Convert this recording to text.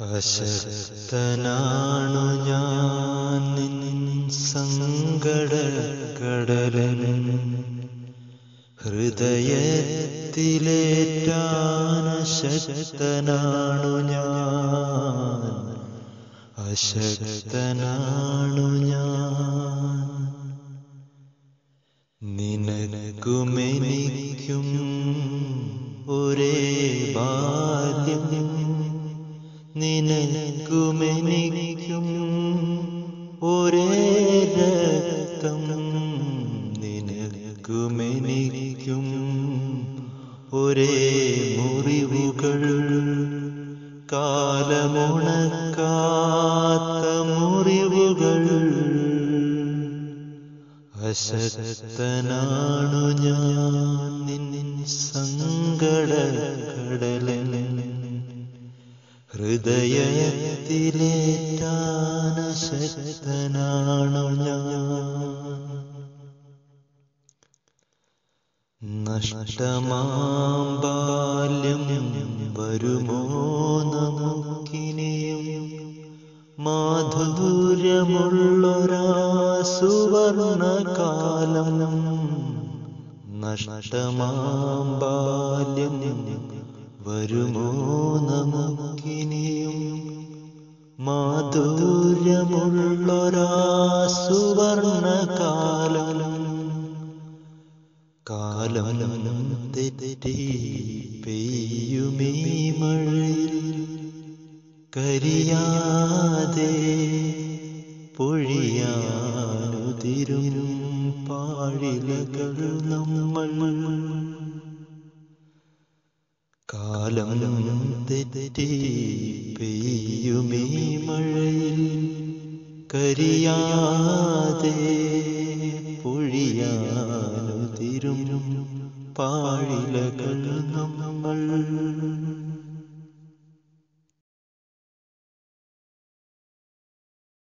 അശക്തനാണു ഞാൻ നിൻ സങ്കട കടലൻ ഹൃദയത്തിലേറ്റാനശക്തനാണു ഞാൻ. അശക്തനാണു ഞാൻ. നിനക്കുമെനിക്കും നിനക്കുമെനിക്കും ഒരേ രക്തം. നിനക്കുമെനിക്കും ഒരേ മുറിവുകൾ. കാലമുണക്കാത്ത മുറിവുകൾ. അശക്തനാണു ഞാൻ നിൻ സങ്കട കടലൻ ഹൃദയത്തിലേറ്റാനശക്തനാണു ഞാൻ. നഷ്ടമാം ബാല്യം വരുമോ നമുക്കിനെയും? മാധുര്യമുള്ളൊരാ സുവർണകാലം നഷ്ടമാം ബാല്യം വരുമോ നമുക്കിനിയും സുവർണകാലം കാലം തെറ്റി പെയ്യുമീ മഴയിൽ. കരിയാതെ പൊഴിയാനുതിരും പാഴിലകൾ നമ്മൾ. കാലം തെറ്റി പെയ്യുമീ മഴയിൽ. കരിയാതെ പൊഴിയാനുതിരും പാഴിലകൾ നമ്മൾ